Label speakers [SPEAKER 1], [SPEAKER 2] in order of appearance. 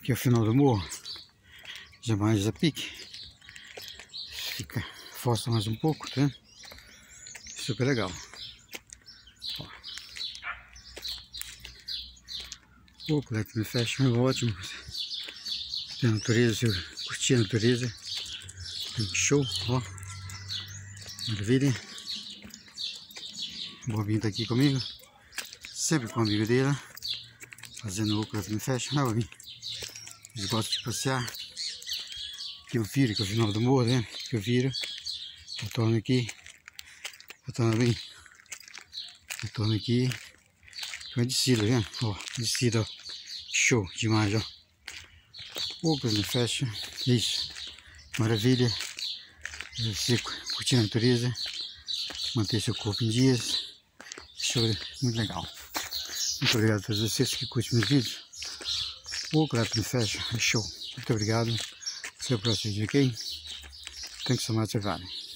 [SPEAKER 1] Aqui é o final do morro. Já mais a pique. Fica, força mais um pouco, tá? Super legal. Ó. O colete me é ótimo. Tem a natureza, eu curti a natureza. Show, ó. Maravilha. O Bobinho tá aqui comigo. Sempre com a amiga dele. Fazendo o me fecha, né, Bobinho? Eles gostam de passear. Que eu viro, que é o final do morro, né? Que eu viro. Retorno aqui. Retorno bem. Retorno aqui. Uma descida, né? Ó, descida, ó. Show demais, ó. Poucas no fecha. Isso. Maravilha. Você curtindo a natureza. Manter seu corpo em dias. Show. Muito legal. Muito obrigado a todos vocês que curtem meus vídeos. O Clap no fecha. É show. Muito obrigado. Até o próximo vídeo, ok? Thanks so much, everybody.